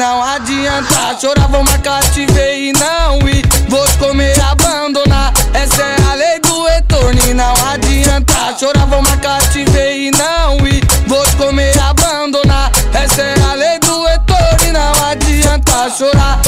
Não adianta chorar, vou marcar te ver e não ir. Vou comer e abandonar. Essa é a lei do retorno. Não adianta chorar, vou marcar te ver e não ir. Vou comer e abandonar. Essa é a lei do retorno. Não adianta chorar.